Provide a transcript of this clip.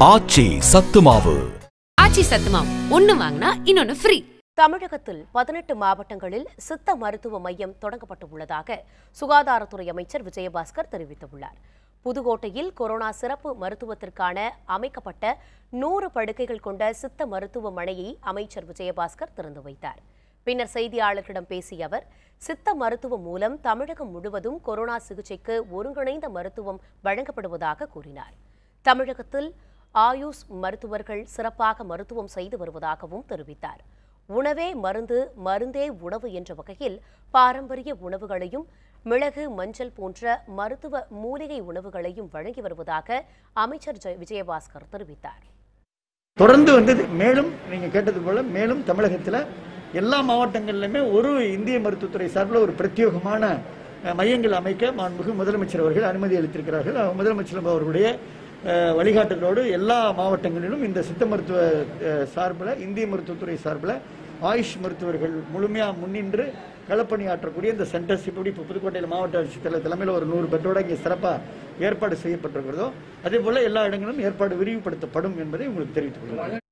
ஆச்சி சத்துமாவு. ஆச்சி சத்துமாவு. ஒன்னு வாங்கினா இன்னொன்னு ஃப்ரீ தமிழகத்தில் பதினெட்டு மாவட்டங்களில் சித்த மருத்துவ மையம் தொடங்கப்பட்டுள்ளதாக சுகாதாரத்துறை அமைச்சர் விஜயபாஸ்கர் தெரிவித்துள்ளார். புதுக்கோட்டையில் கொரோனா சிறப்பு மருத்துவத்திற்கான அமைக்கப்பட்ட நூறு படுக்கைகள் கொண்ட சித்த மருத்துவமனையை அமைச்சர் விஜயபாஸ்கர் திறந்து வைத்தார். பின்னர் செய்தியாளர்களிடம் பேசிய அவர் சித்த மருத்துவம் மூலம் தமிழகம் முழுவதும் கொரோனா சிகிச்சைக்கு ஒருங்கிணைந்த மருத்துவம் வழங்கப்படுவதாக கூறினார். தமிழகத்தில் ஆயுஷ் மருத்துவர்கள் சிறப்பாக மருத்துவம் செய்து வருவதாகவும் தெரிவித்தார். உணவே மருந்து மருந்தே உணவு என்ற வகையில் பாரம்பரிய உணவுகளையும் மிளகு மஞ்சள் போன்ற மருத்துவ மூலிகை உணவுகளையும் வழங்கி வருவதாக அமைச்சர் விஜயபாஸ்கர் தெரிவித்தார். தொடர்ந்து வந்து மேலும் நீங்க கேட்டது போல மேலும் தமிழகத்தில் எல்லா மாவட்டங்களிலுமே ஒரு இந்திய மருத்துவத்துறை சார்பில் ஒரு பிரத்யேகமான மையங்கள் அமைக்க மாண்புமிகு முதலமைச்சர் அவர்கள் அனுமதி அளித்திருக்கிறார்கள். முதலமைச்சர் அவர்களுடைய வழிகாட்டுதலோடு எல்லா மாவட்டங்களிலும் இந்த சித்த மருத்துவ சார்பில் இந்திய மருத்துவத்துறை சார்பில் ஆயுஷ் மருத்துவர்கள் முழுமையாக முன்னின்று களப்பணியாற்றக்கூடிய இந்த சென்டர்ஸ் இப்படி இப்போ புதுக்கோட்டையில் மாவட்ட ஆட்சித்தலைவர் தலைமையில் ஒரு நூறு பெற்றோட இங்கே சிறப்பாக ஏற்பாடு செய்யப்பட்டிருக்கிறதோ அதே போல் எல்லா இடங்களிலும் ஏற்பாடு விரிவுபடுத்தப்படும் என்பதை உங்களுக்கு தெரிவித்துக் கொள்கிறேன்.